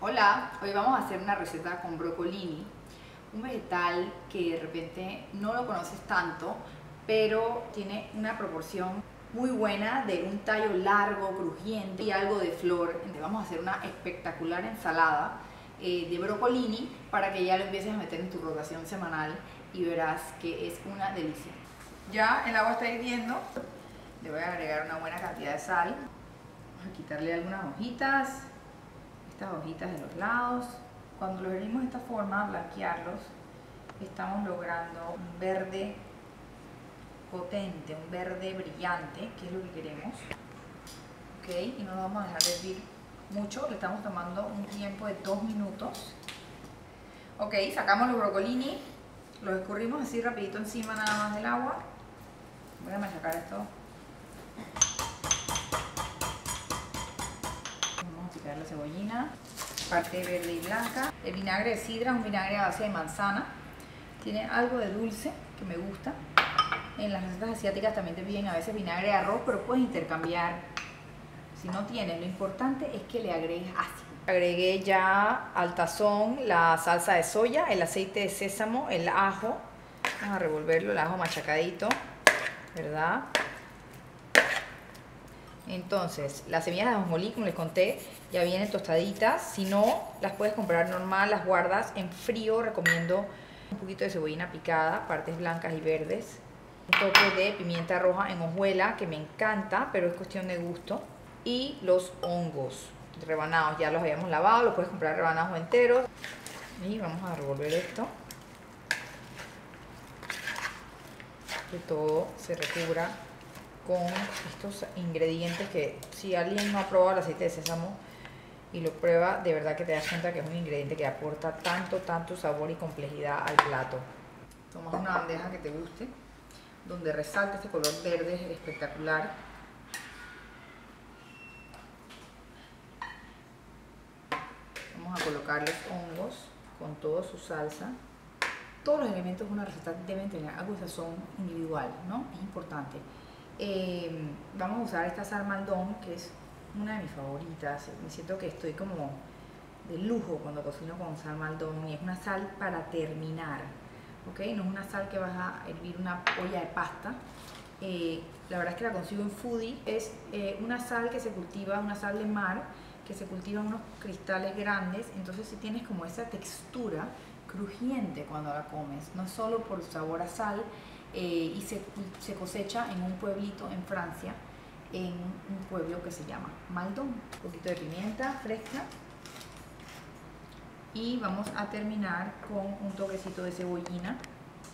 Hola, hoy vamos a hacer una receta con brocolini, un vegetal que de repente no lo conoces tanto, pero tiene una proporción muy buena de un tallo largo, crujiente y algo de flor. Vamos a hacer una espectacular ensalada eh, de brocolini para que ya lo empieces a meter en tu rotación semanal y verás que es una delicia. Ya el agua está hirviendo, le voy a agregar una buena cantidad de sal, vamos a quitarle algunas hojitas estas hojitas de los lados. Cuando los hervimos de esta forma, blanquearlos, estamos logrando un verde potente, un verde brillante, que es lo que queremos. Ok, y no lo vamos a dejar hervir mucho, le estamos tomando un tiempo de dos minutos. Ok, sacamos los brocolini, los escurrimos así rapidito encima nada más del agua. Voy a machacar esto. Parte verde y blanca. El vinagre de sidra es un vinagre a base de manzana. Tiene algo de dulce que me gusta. En las recetas asiáticas también te piden a veces vinagre de arroz, pero puedes intercambiar. Si no tienes, lo importante es que le agregues ácido. Agregué ya al tazón la salsa de soya, el aceite de sésamo, el ajo. Vamos a revolverlo, el ajo machacadito, ¿verdad? Entonces, las semillas de ajonjolí, como les conté, ya vienen tostaditas. Si no, las puedes comprar normal, las guardas en frío. Recomiendo un poquito de cebollina picada, partes blancas y verdes. Un toque de pimienta roja en hojuela, que me encanta, pero es cuestión de gusto. Y los hongos rebanados, ya los habíamos lavado, los puedes comprar rebanados o enteros. Y vamos a revolver esto. Que todo se recubra con estos ingredientes que si alguien no ha probado el aceite de sésamo y lo prueba, de verdad que te das cuenta que es un ingrediente que aporta tanto, tanto sabor y complejidad al plato. Tomas una bandeja que te guste, donde resalta este color verde espectacular. Vamos a colocar los hongos con toda su salsa. Todos los elementos de una receta deben tener algo de sazón individual, ¿no? Es importante. Eh, vamos a usar esta sal maldón, que es una de mis favoritas. Me siento que estoy como de lujo cuando cocino con sal maldón y es una sal para terminar, ¿ok? No es una sal que vas a hervir una olla de pasta. Eh, la verdad es que la consigo en Foodie. Es eh, una sal que se cultiva, una sal de mar, que se cultiva en unos cristales grandes, entonces si tienes como esa textura crujiente cuando la comes, no solo por sabor a sal, eh, y se, se, cosecha en un pueblito en Francia, en un pueblo que se llama Maldon. Un poquito de pimienta fresca. Y vamos a terminar con un toquecito de cebollina.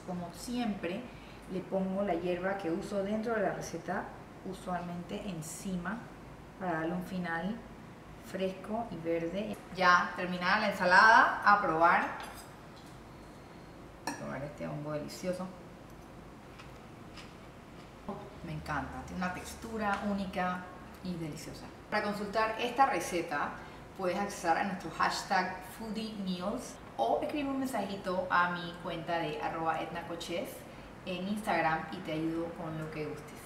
Como siempre, le pongo la hierba que uso dentro de la receta, usualmente encima, para darle un final fresco y verde. Ya terminada la ensalada, a probar. A probar este hongo delicioso. Me encanta, tiene una textura única y deliciosa. Para consultar esta receta puedes acceder a nuestro hashtag foodiemeals o escribir un mensajito a mi cuenta de arroba etnacoches en Instagram y te ayudo con lo que gustes.